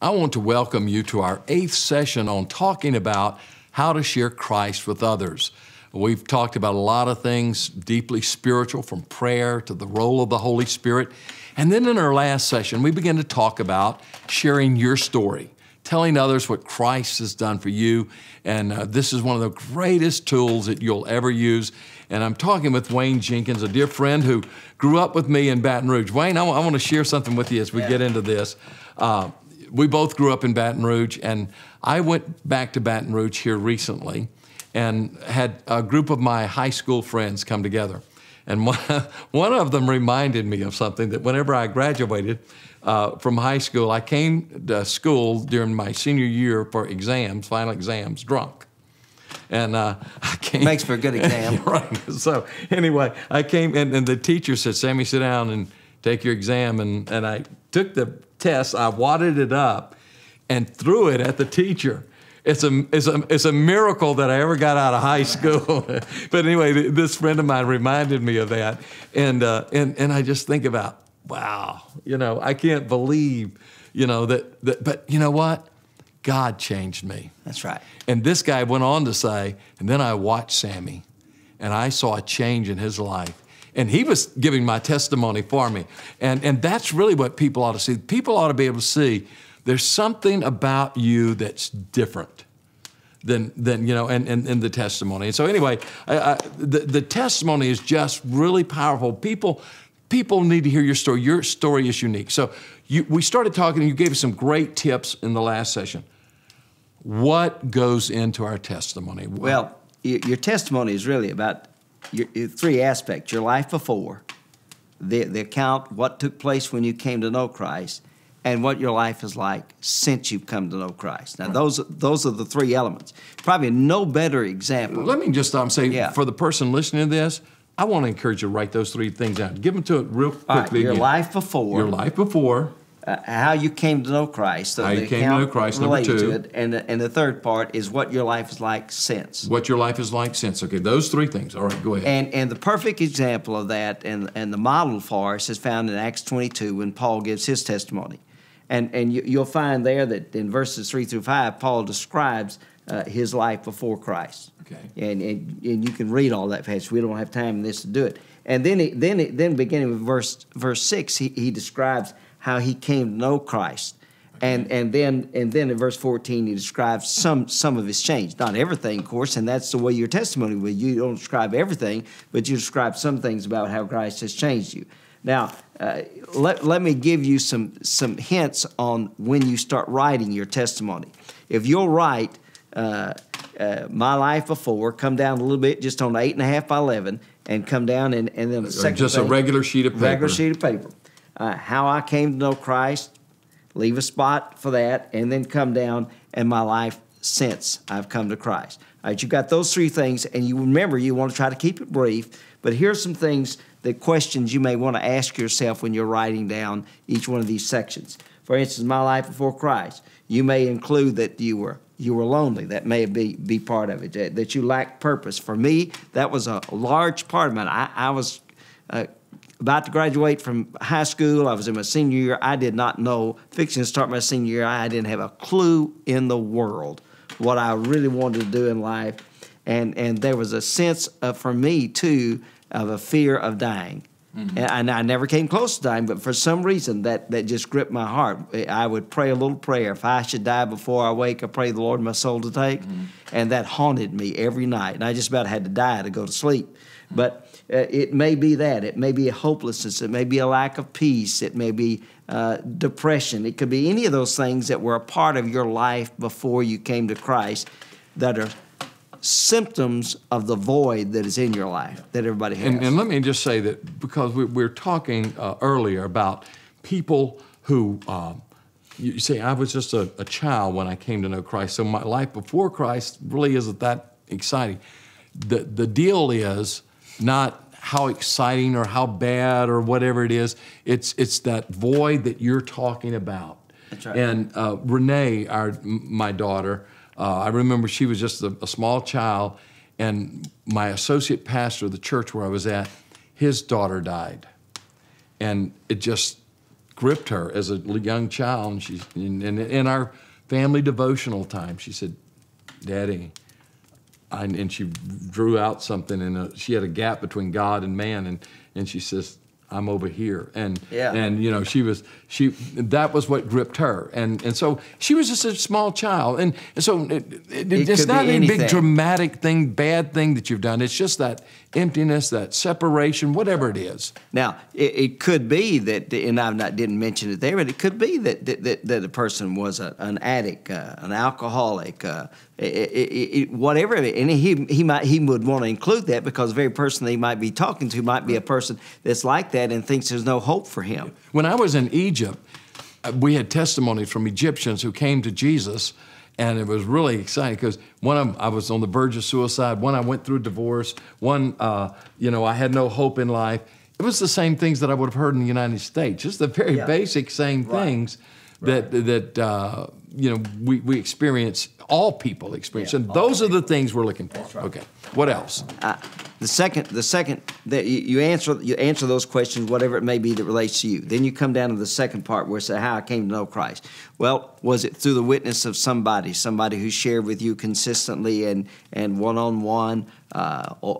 I want to welcome you to our eighth session on talking about how to share Christ with others. We've talked about a lot of things deeply spiritual, from prayer to the role of the Holy Spirit. And then in our last session, we began to talk about sharing your story, telling others what Christ has done for you. And uh, this is one of the greatest tools that you'll ever use. And I'm talking with Wayne Jenkins, a dear friend who grew up with me in Baton Rouge. Wayne, I, want to share something with you as we Yeah. get into this. Uh, we both grew up in Baton Rouge, and I went back to Baton Rouge here recently and had a group of my high school friends come together. And one, one of them reminded me of something that whenever I graduated uh, from high school, I came to school during my senior year for exams, final exams, drunk. And uh, I came. Makes for a good exam. right. So anyway, I came and, and the teacher said, Sammy, sit down and take your exam. And, and I took the test, I wadded it up and threw it at the teacher. It's a, it's, a, it's a miracle that I ever got out of high school. but anyway, th- this friend of mine reminded me of that. And, uh, and, and I just think about, wow, you know, I can't believe, you know, that, that but you know what? God changed me. That's right. And this guy went on to say, and then I watched Sammy and I saw a change in his life. And he was giving my testimony for me. And, and that's really what people ought to see. People ought to be able to see there's something about you that's different than, than you know, and, and, and the testimony. And so, anyway, I, I, the, the testimony is just really powerful. People, people need to hear your story. Your story is unique. So, you, we started talking, and you gave us some great tips in the last session. What goes into our testimony? Well, your, your testimony is really about your, three aspects your life before, the, the account, what took place when you came to know Christ, and what your life is like since you've come to know Christ. Now, those, those are the three elements. Probably no better example. Let me just um, say Yeah. for the person listening to this, I want to encourage you to write those three things down. Give them to it real quickly. Right, your again. life before, Your life before. Uh, how you came to know Christ, so How you came to know Christ, number two. it, and, the- and the third part is what your life is like since. What your life is like since. Okay, those three things. All right, go ahead. And, and the perfect example of that and, and the model for us is found in Acts 22 when Paul gives his testimony. And, and you, you'll find there that in verses 3 through 5, Paul describes uh, his life before Christ. Okay. And, and, and you can read all that passage. We don't have time in this to do it. And then, he, then, he, then beginning with verse, verse 6, he, he describes how he came to know Christ. And, and then and then in verse 14 he describes some some of his change. Not everything of course and that's the way your testimony will. You don't describe everything but you describe some things about how christ has changed you. Now uh, let, let me give you some some hints on when you start writing your testimony. If you'll write uh, uh, my life before come down a little bit just on eight and a half by 11 and come down and, and then the second just a regular sheet of paper. regular sheet of paper uh, how i came to know christ leave a spot for that, and then come down and my life since I've come to Christ. All right, you got those three things, and you remember you want to try to keep it brief, but here's some things, the questions you may want to ask yourself when you're writing down each one of these sections. For instance, my life before Christ, you may include that you were you were lonely. That may be be part of it. That, that you lacked purpose. For me, that was a large part of it. I, I was uh, about to graduate from high school. I was in my senior year. I did not know, fixing to start my senior year, I didn't have a clue in the world what I really wanted to do in life. And, and there was a sense of, for me, too, of a fear of dying. Mm-hmm. And, and I never came close to dying, but for some reason that, that just gripped my heart. I would pray a little prayer. If I should die before I wake, I pray the Lord my soul to take. Mm-hmm. And that haunted me every night. And I just about had to die to go to sleep. But uh, it may be that. It may be a hopelessness. It may be a lack of peace. It may be uh, depression. It could be any of those things that were a part of your life before you came to Christ that are symptoms of the void that is in your life that everybody has. And, and let me just say that because we, we were talking uh, earlier about people who, um, you see, I was just a, a child when I came to know Christ. So my life before Christ really isn't that exciting. The, the deal is not how exciting or how bad or whatever it is, it's, it's that void that you're talking about. That's right. And uh, Renee, our, my daughter, uh, I remember she was just a, a small child, and my associate pastor of the church where I was at, his daughter died. And it just gripped her as a young child. And she, in, in, in our family devotional time, she said, "Daddy." I, and she drew out something, and uh, she had a gap between God and man, and, and she says, I'm over here. And Yeah. and you know, she was she that was what gripped her. And and so she was just a small child. And, and so it, it, It it's not any big dramatic thing, bad thing that you've done. It's just that emptiness, that separation, whatever it is. Now, it, could be that, and I not didn't mention it there, but it could be that that, that, that the person was a, an addict, uh, an alcoholic, uh, it, it, it, whatever. And he he might he would want to include that because the very person that he might be talking to might be a person that's like that and thinks there's no hope for him. When I was in Egypt, uh, we had testimonies from Egyptians who came to Jesus, and it was really exciting because one of 'em, I was on the verge of suicide. One I went through divorce. One, uh, you know, I had no hope in life. It was the same things that I would have heard in the United States, just the very Yeah. basic same Right. things that that uh, you know we, we experience. All people experience, Yeah, and all those are the things we're looking for. right. Okay, what else? Uh, the second, the second that you, you answer, you answer those questions, whatever it may be that relates to you. Then you come down to the second part where it says, "How I came to know Christ." Well, was it through the witness of somebody, somebody who shared with you consistently and and one on one,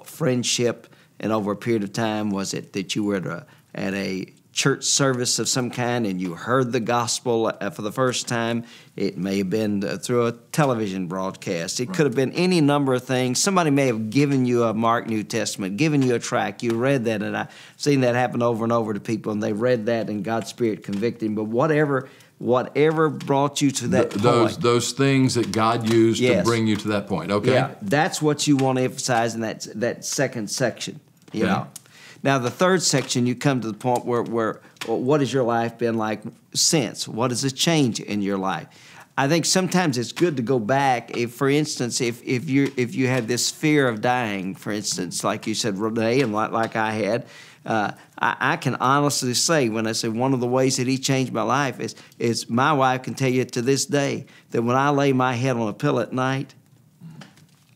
friendship, and over a period of time? Was it that you were at a at a church service of some kind and you heard the gospel uh, for the first time. It may have been through a television broadcast. It could have been any number of things. Somebody may have given you a Mark New Testament, given you a track. You read that, and I've seen that happen over and over to people, and they read that, and God's Spirit convicted them. But whatever, whatever brought you to that Th- those point, those things that God used Yes. to bring you to that point. Okay. yeah, that's what you want to emphasize in that that second section. You Okay. know. Now the third section, you come to the point where where what has your life been like since? What is a change in your life? I think sometimes it's good to go back. If, for instance, if if you if you had this fear of dying, for instance, like you said, Renee, and like, like I had, uh, I, I can honestly say when I say one of the ways that he changed my life is is my wife can tell you to this day that when I lay my head on a pillow at night,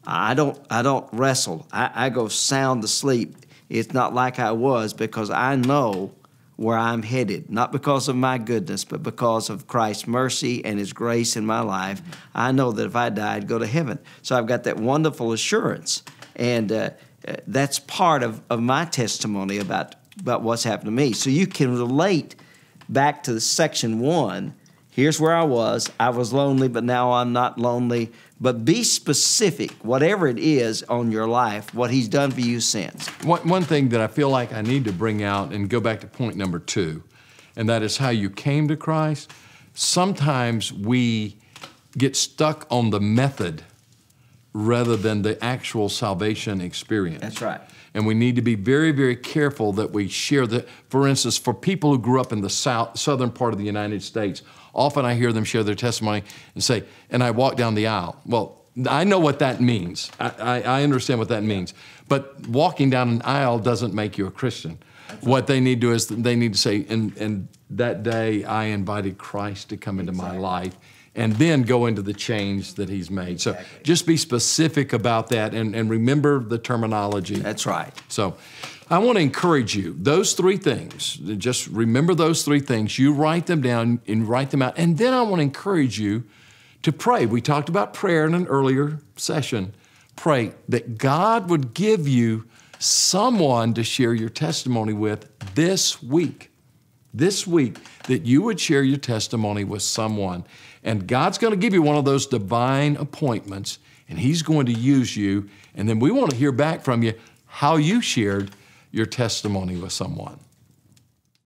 I don't I don't wrestle. I, I go sound asleep. It's not like I was because I know where I'm headed, not because of my goodness, but because of Christ's mercy and His grace in my life. I know that if I die, I'd go to heaven. So I've got that wonderful assurance, and uh, uh, that's part of, of my testimony about about what's happened to me. So you can relate back to the section one. Here's where I was. I was lonely, but now I'm not lonely. But be specific, whatever it is on your life, what He's done for you since. One, one thing that I feel like I need to bring out and go back to point number two, and that is how you came to Christ. Sometimes we get stuck on the method rather than the actual salvation experience. That's right. And we need to be very, very careful that we share that. For instance, for people who grew up in the south, southern part of the United States, often I hear them share their testimony and say, and I walk down the aisle. Well, I know what that means. I, I, I understand what that means. But walking down an aisle doesn't make you a Christian. What they need to do is they need to say, and, and that day I invited Christ to come into my life and then go into the change that he's made. So just be specific about that and, and remember the terminology. That's right. So I want to encourage you, those three things, just remember those three things. You write them down and write them out. And then I want to encourage you to pray. We talked about prayer in an earlier session. Pray that God would give you someone to share your testimony with this week. This week, that you would share your testimony with someone. And God's going to give you one of those divine appointments, and He's going to use you. And then we want to hear back from you how you shared your testimony with someone.